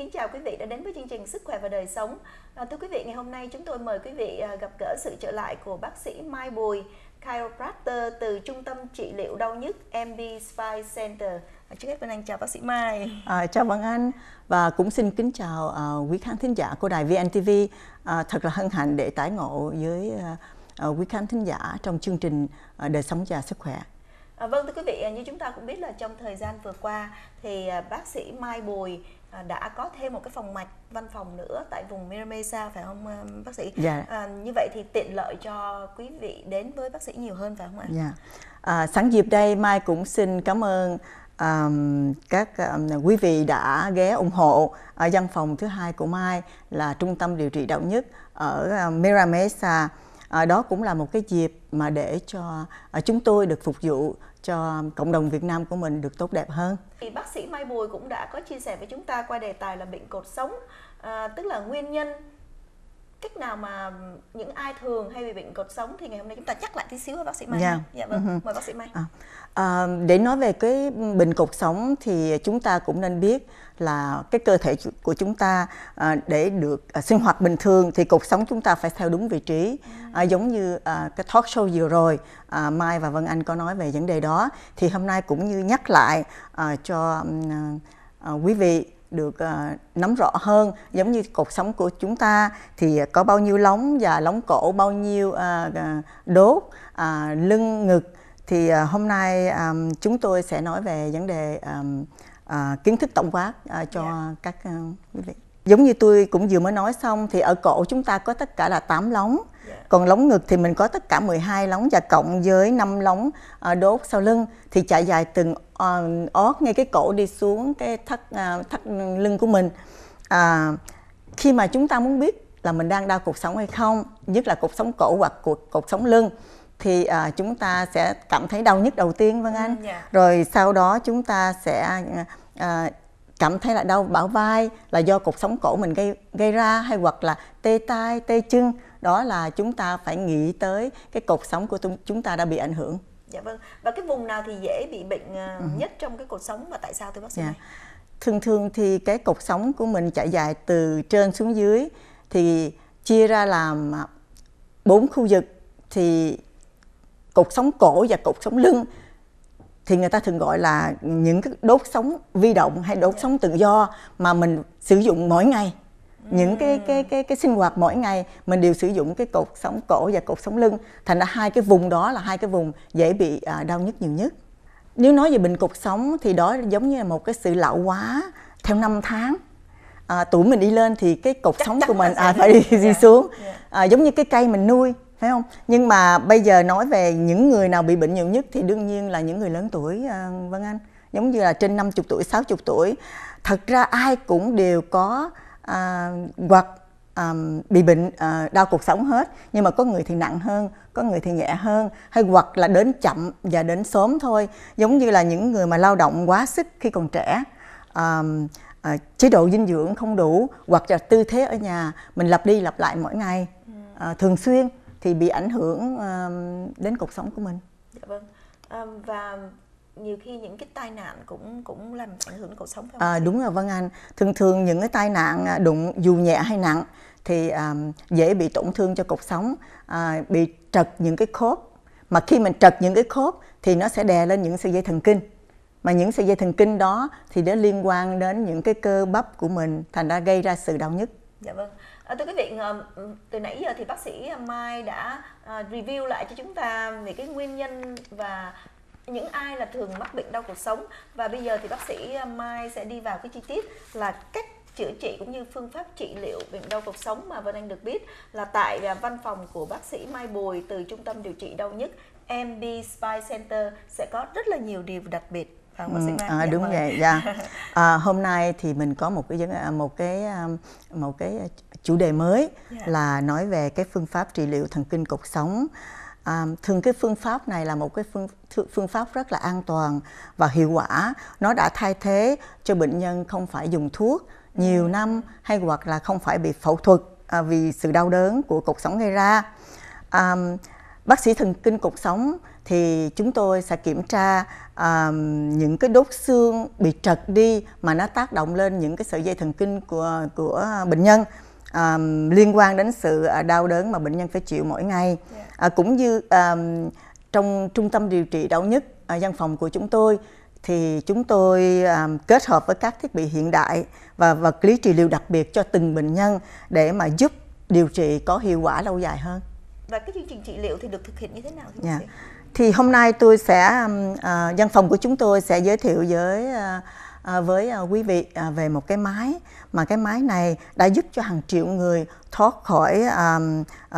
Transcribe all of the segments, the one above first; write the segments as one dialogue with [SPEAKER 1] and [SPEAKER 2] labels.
[SPEAKER 1] kính chào quý vị đã đến với chương trình Sức khỏe và đời sống. À, thưa quý vị, ngày hôm nay chúng tôi mời quý vị à, gặp gỡ sự trở lại của bác sĩ Mai Bùi, chiropractor từ Trung tâm trị liệu đau nhức MB Spine Center. À, trước hết Vân Anh chào bác sĩ Mai.
[SPEAKER 2] À, chào Vân Anh và cũng xin kính chào uh, quý khán thính giả của đài VNTV. À, thật là hân hạnh để tái ngộ với uh, quý khán thính giả trong chương trình uh, đời sống và sức khỏe.
[SPEAKER 1] À, vâng thưa quý vị, như chúng ta cũng biết là trong thời gian vừa qua thì bác sĩ Mai Bùi À, đã có thêm một cái phòng mạch văn phòng nữa tại vùng Miramesa phải không bác sĩ?
[SPEAKER 2] Dạ.
[SPEAKER 1] À, như vậy thì tiện lợi cho quý vị đến với bác sĩ nhiều hơn phải không ạ?
[SPEAKER 2] Dạ. À, sẵn dịp đây Mai cũng xin cảm ơn um, các um, quý vị đã ghé ủng hộ ở văn phòng thứ hai của Mai là trung tâm điều trị đạo nhất ở uh, Miramesa. À, đó cũng là một cái dịp mà để cho à, chúng tôi được phục vụ cho cộng đồng Việt Nam của mình được tốt đẹp hơn.
[SPEAKER 1] Thì bác sĩ Mai Bùi cũng đã có chia sẻ với chúng ta qua đề tài là bệnh cột sống, à, tức là nguyên nhân cách nào mà những ai thường hay bị bệnh cột sống thì ngày hôm nay chúng ta chắc lại tí xíu với bác sĩ Mai.
[SPEAKER 2] Yeah.
[SPEAKER 1] Dạ vâng, uh-huh. mời bác sĩ Mai. À.
[SPEAKER 2] À, để nói về cái bệnh cột sống thì chúng ta cũng nên biết là cái cơ thể của chúng ta à, để được à, sinh hoạt bình thường thì cột sống chúng ta phải theo đúng vị trí à, giống như à, cái talk show vừa rồi à, Mai và Vân Anh có nói về vấn đề đó thì hôm nay cũng như nhắc lại à, cho à, quý vị được uh, nắm rõ hơn giống như cột sống của chúng ta thì có bao nhiêu lóng và lóng cổ bao nhiêu uh, đốt uh, lưng ngực thì uh, hôm nay um, chúng tôi sẽ nói về vấn đề um, uh, kiến thức tổng quát uh, cho yeah. Dạ. các uh, quý vị giống như tôi cũng vừa mới nói xong thì ở cổ chúng ta có tất cả là 8 lóng yeah. Dạ. còn lóng ngực thì mình có tất cả 12 lóng và cộng với 5 lóng uh, đốt sau lưng thì chạy dài từng uh, ót ngay cái cổ đi xuống cái thắt uh, thắt lưng của mình uh, khi mà chúng ta muốn biết là mình đang đau cột sống hay không nhất là cột sống cổ hoặc cột cột sống lưng thì uh, chúng ta sẽ cảm thấy đau nhất đầu tiên vâng anh yeah. Dạ. rồi sau đó chúng ta sẽ uh, cảm thấy là đau bả vai là do cột sống cổ mình gây gây ra hay hoặc là tê tay tê chân đó là chúng ta phải nghĩ tới cái cột sống của chúng ta đã bị ảnh hưởng
[SPEAKER 1] dạ vâng và cái vùng nào thì dễ bị bệnh uh, nhất trong cái cột sống và tại sao thưa bác sĩ. Dạ.
[SPEAKER 2] thường thường thì cái cột sống của mình chạy dài từ trên xuống dưới thì chia ra làm bốn khu vực thì cột sống cổ và cột sống lưng thì người ta thường gọi là những cái đốt sống vi động hay đốt sống tự do mà mình sử dụng mỗi ngày. Những cái cái cái cái sinh hoạt mỗi ngày mình đều sử dụng cái cột sống cổ và cột sống lưng. Thành ra hai cái vùng đó là hai cái vùng dễ bị à, đau nhức nhiều nhất. Nếu nói về bệnh cột sống thì đó giống như là một cái sự lão hóa theo năm tháng. À, tuổi mình đi lên thì cái cột sống của mình à, phải đi, đi yeah. xuống. Yeah. À, giống như cái cây mình nuôi phải không? Nhưng mà bây giờ nói về những người nào bị bệnh nhiều nhất thì đương nhiên là những người lớn tuổi à, vân anh. Giống như là trên 50 tuổi 60 tuổi thật ra ai cũng đều có à, hoặc à, bị bệnh à, đau cuộc sống hết. Nhưng mà có người thì nặng hơn có người thì nhẹ hơn hay hoặc là đến chậm và đến sớm thôi. Giống như là những người mà lao động quá sức khi còn trẻ à, à, chế độ dinh dưỡng không đủ hoặc là tư thế ở nhà mình lặp đi lặp lại mỗi ngày à, thường xuyên thì bị ảnh hưởng đến cuộc sống của mình.
[SPEAKER 1] Dạ vâng. À, và nhiều khi những cái tai nạn cũng cũng làm ảnh hưởng cuộc sống
[SPEAKER 2] phải không? À, đúng rồi Vân Anh. Thường thường những cái tai nạn à, đụng dù nhẹ hay nặng thì um, dễ bị tổn thương cho cuộc sống, à, bị trật những cái khớp. Mà khi mình trật những cái khớp thì nó sẽ đè lên những sợi dây thần kinh. Mà những sợi dây thần kinh đó thì nó liên quan đến những cái cơ bắp của mình, thành ra gây ra sự đau nhức.
[SPEAKER 1] Dạ vâng. À, thưa quý vị, từ nãy giờ thì bác sĩ à, Mai đã à, review lại cho chúng ta về cái nguyên nhân và những ai là thường mắc bệnh đau cuộc sống. Và bây giờ thì bác sĩ à, Mai sẽ đi vào cái chi tiết là cách chữa trị cũng như phương pháp trị liệu bệnh đau cuộc sống mà Vân Anh được biết là tại văn phòng của bác sĩ Mai Bùi từ trung tâm điều trị đau nhức MB Spine Center sẽ có rất là nhiều điều đặc biệt
[SPEAKER 2] ừ, à, đúng mời. vậy dạ à, hôm nay thì mình có một cái một cái một cái chủ đề mới yeah. Dạ. là nói về cái phương pháp trị liệu thần kinh cột sống à, thường cái phương pháp này là một cái phương phương pháp rất là an toàn và hiệu quả nó đã thay thế cho bệnh nhân không phải dùng thuốc nhiều ừ. năm hay hoặc là không phải bị phẫu thuật à, vì sự đau đớn của cột sống gây ra à, bác sĩ thần kinh cột sống thì chúng tôi sẽ kiểm tra à, những cái đốt xương bị trật đi mà nó tác động lên những cái sợi dây thần kinh của của bệnh nhân à, liên quan đến sự đau đớn mà bệnh nhân phải chịu mỗi ngày à, cũng như à, trong trung tâm điều trị đau nhất à, văn phòng của chúng tôi thì chúng tôi à, kết hợp với các thiết bị hiện đại và vật lý trị liệu đặc biệt cho từng bệnh nhân để mà giúp điều trị có hiệu quả lâu dài hơn.
[SPEAKER 1] Và cái chương trình trị liệu thì được thực hiện như thế nào thưa
[SPEAKER 2] yeah. Dạ. Thì hôm nay tôi sẽ à, văn phòng của chúng tôi sẽ giới thiệu với uh, với uh, quý vị uh, về một cái máy mà cái máy này đã giúp cho hàng triệu người thoát khỏi à,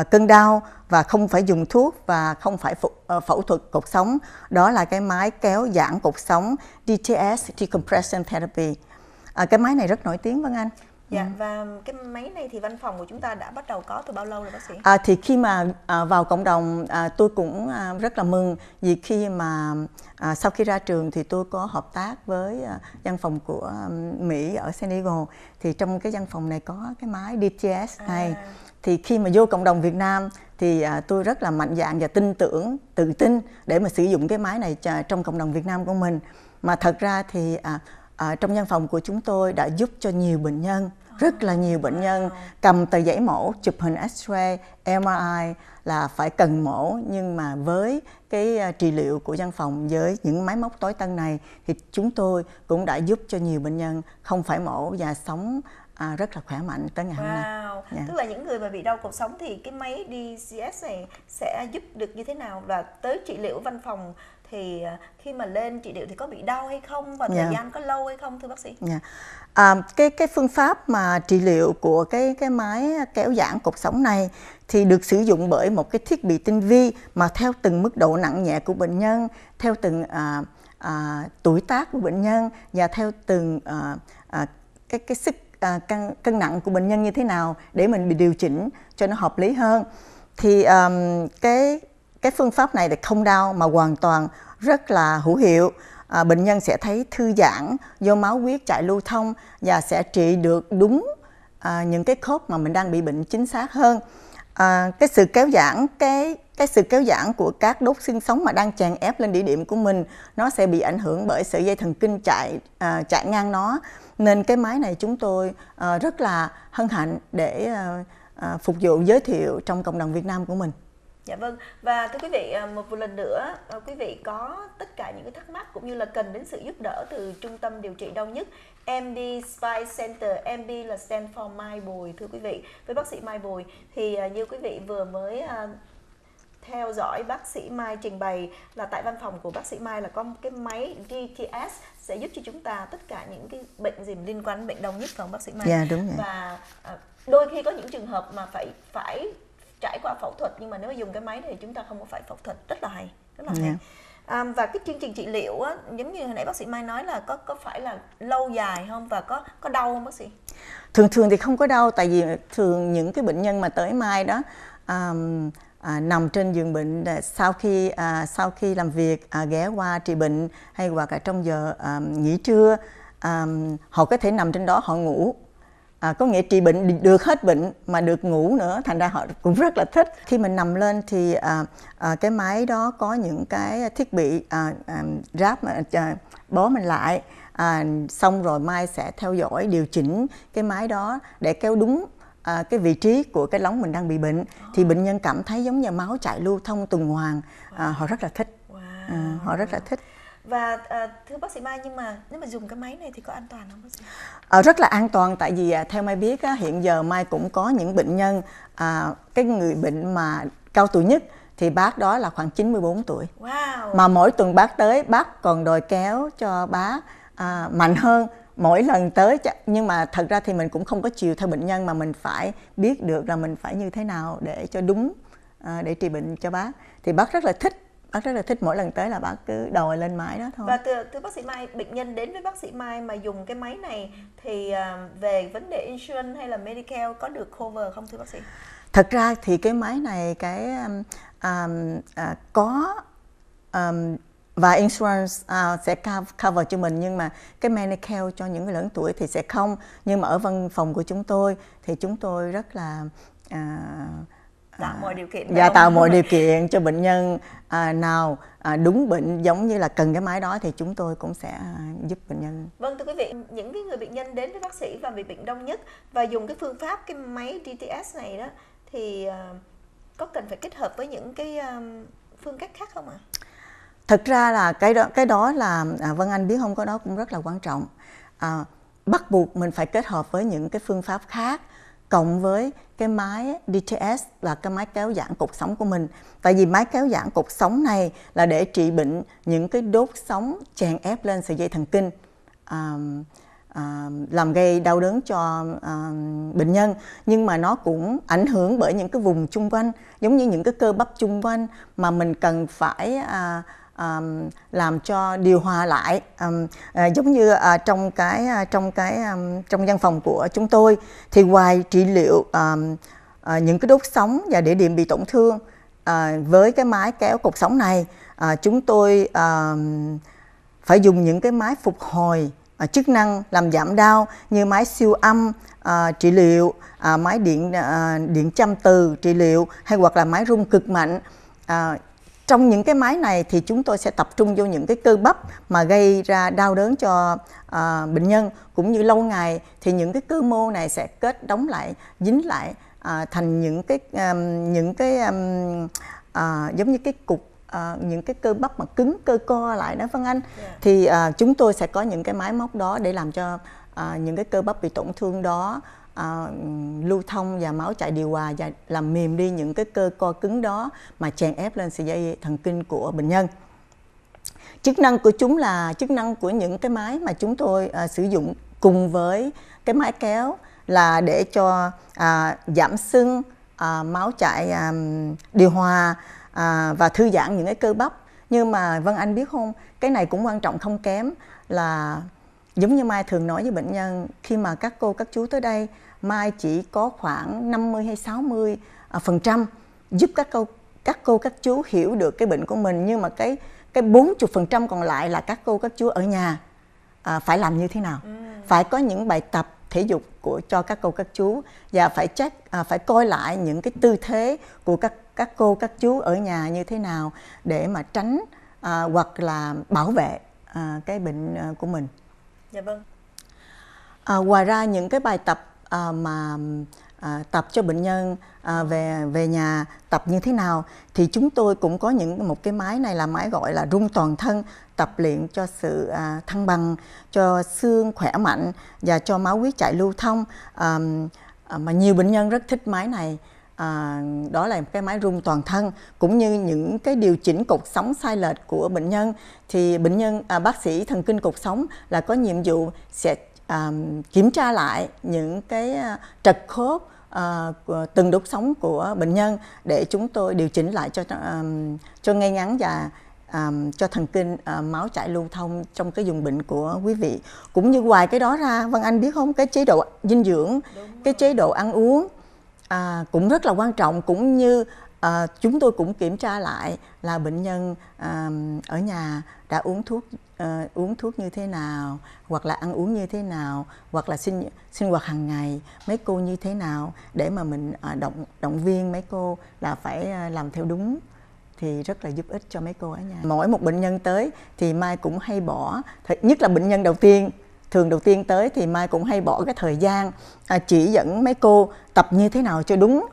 [SPEAKER 2] uh, cơn đau và không phải dùng thuốc và không phải phẫu, uh, phẫu thuật cột sống. Đó là cái máy kéo giãn cột sống DTS Decompression Therapy. uh, cái máy này rất nổi tiếng vâng anh.
[SPEAKER 1] Dạ ừ. và cái máy này thì văn phòng của chúng ta đã bắt đầu có từ bao lâu rồi bác sĩ?
[SPEAKER 2] À, thì khi mà à, vào cộng đồng à, tôi cũng à, rất là mừng vì khi mà à, sau khi ra trường thì tôi có hợp tác với à, văn phòng của à, Mỹ ở San Diego thì trong cái văn phòng này có cái máy DTS này à. thì khi mà vô cộng đồng Việt Nam thì à, tôi rất là mạnh dạn và tin tưởng tự tin để mà sử dụng cái máy này trong cộng đồng Việt Nam của mình mà thật ra thì à, à, trong văn phòng của chúng tôi đã giúp cho nhiều bệnh nhân rất là nhiều bệnh nhân cầm tờ giấy mổ chụp hình X-ray, MRI là phải cần mổ nhưng mà với cái à, trị liệu của văn phòng với những máy móc tối tân này thì chúng tôi cũng đã giúp cho nhiều bệnh nhân không phải mổ và sống à, rất là khỏe mạnh tới ngày wow. hôm nay.
[SPEAKER 1] Yeah. Dạ. Tức là những người mà bị đau cột sống thì cái máy DCS này sẽ giúp được như thế nào và tới trị liệu văn phòng thì à, khi mà lên trị liệu thì có bị đau hay không và thời yeah. Dạ. gian có lâu hay không thưa bác sĩ? Yeah.
[SPEAKER 2] Dạ. À, cái cái phương pháp mà trị liệu của cái cái máy kéo giãn cột sống này thì được sử dụng bởi một cái thiết bị tinh vi mà theo từng mức độ nặng nhẹ của bệnh nhân, theo từng à, à, tuổi tác của bệnh nhân và theo từng à, à, cái cái sức à, cân cân nặng của bệnh nhân như thế nào để mình bị điều chỉnh cho nó hợp lý hơn. Thì um, cái cái phương pháp này thì không đau mà hoàn toàn rất là hữu hiệu. À, bệnh nhân sẽ thấy thư giãn do máu huyết chạy lưu thông và sẽ trị được đúng à, những cái khớp mà mình đang bị bệnh chính xác hơn. À, cái sự kéo giãn cái cái sự kéo giãn của các đốt xương sống mà đang chèn ép lên địa điểm của mình nó sẽ bị ảnh hưởng bởi sợi dây thần kinh chạy à, chạy ngang nó. Nên cái máy này chúng tôi à, rất là hân hạnh để à, à, phục vụ giới thiệu trong cộng đồng Việt Nam của mình.
[SPEAKER 1] Dạ vâng và thưa quý vị à, một lần nữa à, quý vị có tất cả những cái thắc mắc cũng như là cần đến sự giúp đỡ từ trung tâm điều trị đau nhất MD Spy Center MD là stand for Mai Bùi thưa quý vị với bác sĩ Mai Bùi thì à, như quý vị vừa mới theo dõi bác sĩ Mai trình bày là tại văn phòng của bác sĩ Mai là có một cái máy DTS sẽ giúp cho chúng ta tất cả những cái bệnh gì liên quan đến bệnh đau nhất không bác sĩ Mai.
[SPEAKER 2] Dạ đúng rồi.
[SPEAKER 1] Và đôi khi có những trường hợp mà phải phải trải qua phẫu thuật nhưng mà nếu dùng cái máy thì chúng ta không có phải phẫu thuật rất là hay rất là hay yeah. Dạ. à, và cái chương trình trị liệu á giống như hồi nãy bác sĩ Mai nói là có có phải là lâu dài không và có có đau không bác sĩ
[SPEAKER 2] thường thường thì không có đau tại vì thường những cái bệnh nhân mà tới Mai đó um, à, nằm trên giường bệnh sau khi à, sau khi làm việc à, ghé qua trị bệnh hay hoặc là trong giờ à, nghỉ trưa à, họ có thể nằm trên đó họ ngủ à, có nghĩa trị bệnh được hết bệnh mà được ngủ nữa thành ra họ cũng rất là thích. Khi mình nằm lên thì à, à, cái máy đó có những cái thiết bị à, à, ráp mà à, bó mình lại à, xong rồi mai sẽ theo dõi điều chỉnh cái máy đó để kéo đúng à, cái vị trí của cái lóng mình đang bị bệnh. Thì bệnh nhân cảm thấy giống như máu chạy lưu thông tuần hoàn. À, họ rất là thích. À, họ rất là thích
[SPEAKER 1] và à, thưa bác sĩ Mai nhưng mà nếu mà dùng cái máy này thì có an toàn không bác sĩ?
[SPEAKER 2] À, rất là an toàn tại vì à, theo Mai biết á, hiện giờ Mai cũng có những bệnh nhân à, cái người bệnh mà cao tuổi nhất thì bác đó là khoảng 94 tuổi.
[SPEAKER 1] Wow.
[SPEAKER 2] Mà mỗi tuần bác tới bác còn đòi kéo cho bác à, mạnh hơn mỗi lần tới nhưng mà thật ra thì mình cũng không có chiều theo bệnh nhân mà mình phải biết được là mình phải như thế nào để cho đúng à, để trị bệnh cho bác thì bác rất là thích bác rất là thích mỗi lần tới là bác cứ đòi lên máy đó thôi.
[SPEAKER 1] Và thưa, thưa bác sĩ Mai bệnh nhân đến với bác sĩ Mai mà dùng cái máy này thì uh, về vấn đề insurance hay là medical có được cover không thưa bác sĩ?
[SPEAKER 2] Thật ra thì cái máy này cái um, um, uh, có um, và insurance uh, sẽ cover cho mình nhưng mà cái medical cho những người lớn tuổi thì sẽ không. Nhưng mà ở văn phòng của chúng tôi thì chúng tôi rất là uh,
[SPEAKER 1] tạo mọi điều kiện
[SPEAKER 2] và tạo mọi điều kiện cho bệnh nhân à, nào à, đúng bệnh giống như là cần cái máy đó thì chúng tôi cũng sẽ à, giúp bệnh nhân.
[SPEAKER 1] Vâng thưa quý vị, những cái người bệnh nhân đến với bác sĩ và bị bệnh đông nhất và dùng cái phương pháp cái máy DTS này đó thì uh, có cần phải kết hợp với những cái um, phương cách khác không ạ? À?
[SPEAKER 2] Thực ra là cái đó cái đó là à, Vân Anh biết không có đó cũng rất là quan trọng. À, bắt buộc mình phải kết hợp với những cái phương pháp khác cộng với cái máy DTS là cái máy kéo giãn cột sống của mình. Tại vì máy kéo giãn cột sống này là để trị bệnh những cái đốt sống chèn ép lên sợi dây thần kinh. À, à, làm gây đau đớn cho à, bệnh nhân nhưng mà nó cũng ảnh hưởng bởi những cái vùng chung quanh giống như những cái cơ bắp chung quanh mà mình cần phải à, um, làm cho điều hòa lại um, uh, giống như uh, trong cái uh, trong cái um, trong văn phòng của chúng tôi thì ngoài trị liệu um, uh, những cái đốt sóng và địa điểm bị tổn thương uh, với cái máy kéo cột sóng này uh, chúng tôi uh, phải dùng những cái máy phục hồi uh, chức năng làm giảm đau như máy siêu âm uh, trị liệu uh, máy điện uh, điện châm từ trị liệu hay hoặc là máy rung cực mạnh uh, trong những cái máy này thì chúng tôi sẽ tập trung vô những cái cơ bắp mà gây ra đau đớn cho à, bệnh nhân cũng như lâu ngày thì những cái cơ mô này sẽ kết đóng lại dính lại à, thành những cái um, những cái um, à, giống như cái cục À, những cái cơ bắp mà cứng cơ co lại đó Vân Anh yeah. thì à, chúng tôi sẽ có những cái máy móc đó để làm cho à, những cái cơ bắp bị tổn thương đó à, lưu thông và máu chạy điều hòa và làm mềm đi những cái cơ co cứng đó mà chèn ép lên sợi dây thần kinh của bệnh nhân. Chức năng của chúng là chức năng của những cái máy mà chúng tôi à, sử dụng cùng với cái máy kéo là để cho à, giảm sưng à, máu chạy à, điều hòa à, và thư giãn những cái cơ bắp. Nhưng mà Vân Anh biết không cái này cũng quan trọng không kém là giống như Mai thường nói với bệnh nhân khi mà các cô các chú tới đây Mai chỉ có khoảng 50 hay 60 à, phần trăm giúp các cô các cô các chú hiểu được cái bệnh của mình nhưng mà cái cái 40 phần trăm còn lại là các cô các chú ở nhà à, phải làm như thế nào ừ. phải có những bài tập thể dục của cho các cô các chú và phải check à, phải coi lại những cái tư thế của các các cô các chú ở nhà như thế nào để mà tránh à, hoặc là bảo vệ à, cái bệnh à, của mình
[SPEAKER 1] Dạ vâng.
[SPEAKER 2] À, ngoài ra những cái bài tập à, mà à, tập cho bệnh nhân à, về về nhà tập như thế nào thì chúng tôi cũng có những một cái máy này là máy gọi là rung toàn thân tập luyện cho sự à, thăng bằng cho xương khỏe mạnh và cho máu huyết chạy lưu thông. À, mà nhiều bệnh nhân rất thích máy này. À, đó là cái máy rung toàn thân. Cũng như những cái điều chỉnh cột sống sai lệch của bệnh nhân thì bệnh nhân à, bác sĩ thần kinh cột sống là có nhiệm vụ sẽ à, kiểm tra lại những cái à, trật khớp à, từng đốt sống của bệnh nhân để chúng tôi điều chỉnh lại cho à, cho ngay ngắn và à, cho thần kinh à, máu chảy lưu thông trong cái dùng bệnh của quý vị. Cũng như ngoài cái đó ra Vân Anh biết không? Cái chế độ dinh dưỡng cái chế độ ăn uống à, cũng rất là quan trọng. Cũng như à, chúng tôi cũng kiểm tra lại là bệnh nhân à, ở nhà đã uống thuốc à, uống thuốc như thế nào hoặc là ăn uống như thế nào hoặc là sinh sinh hoạt hàng ngày mấy cô như thế nào để mà mình à, động động viên mấy cô là phải à, làm theo đúng thì rất là giúp ích cho mấy cô ở nhà. Mỗi một bệnh nhân tới thì mai cũng hay bỏ nhất là bệnh nhân đầu tiên thường đầu tiên tới thì mai cũng hay bỏ cái thời gian à, chỉ dẫn mấy cô tập như thế nào cho đúng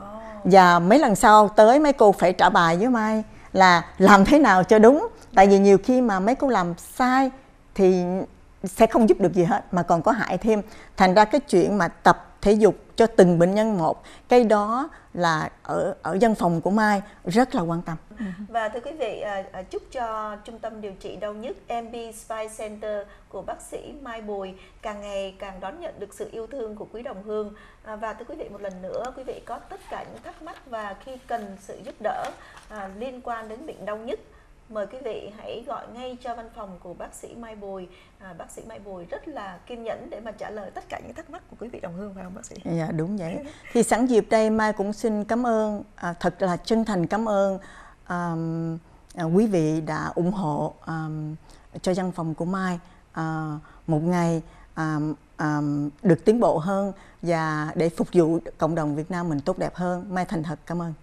[SPEAKER 2] và mấy lần sau tới mấy cô phải trả bài với mai là làm thế nào cho đúng. Tại vì nhiều khi mà mấy cô làm sai thì sẽ không giúp được gì hết, mà còn có hại thêm. Thành ra cái chuyện mà tập thể dục cho từng bệnh nhân một cái đó là ở ở văn phòng của Mai rất là quan tâm.
[SPEAKER 1] Và thưa quý vị, à, à, chúc cho trung tâm điều trị đau nhức MB Spine Center của bác sĩ Mai Bùi càng ngày càng đón nhận được sự yêu thương của quý đồng hương. À, và thưa quý vị một lần nữa, quý vị có tất cả những thắc mắc và khi cần sự giúp đỡ liên quan đến bệnh đau nhức mời quý vị hãy gọi ngay cho văn phòng của bác sĩ Mai Bùi. À, bác sĩ Mai Bùi rất là kiên nhẫn để mà trả lời tất cả những thắc mắc của quý vị đồng hương phải không bác sĩ?
[SPEAKER 2] Dạ đúng vậy. Thì sẵn dịp đây Mai cũng xin cảm ơn à, thật là chân thành cảm ơn um, à, quý vị đã ủng hộ um, cho văn phòng của Mai à, một ngày um, um, được tiến bộ hơn và để phục vụ cộng đồng Việt Nam mình tốt đẹp hơn. Mai thành thật cảm ơn.